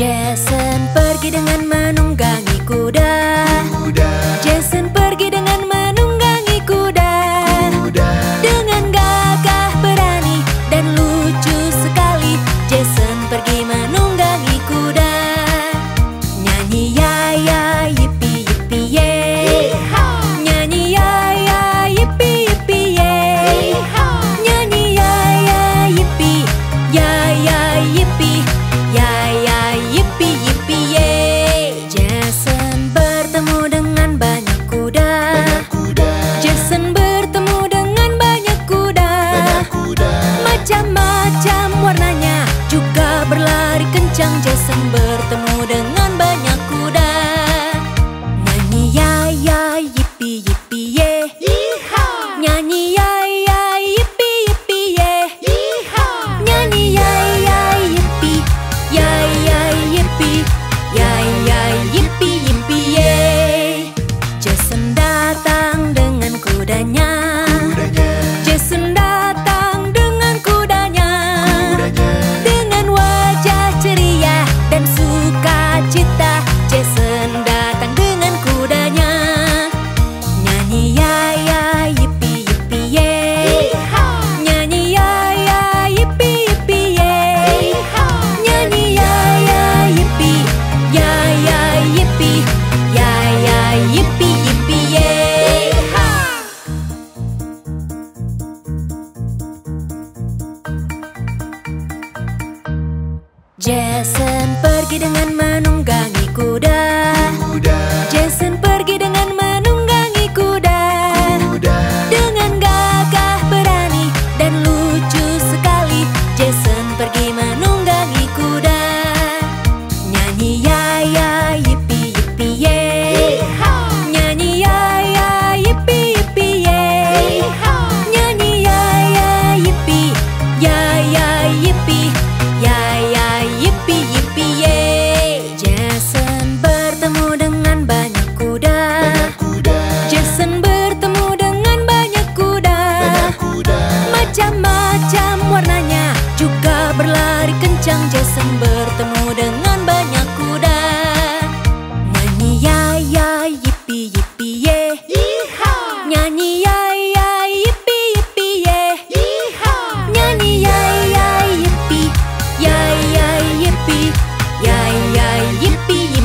Jason pergi dengan Jason pergi dengan menu. yay, yay, yippee,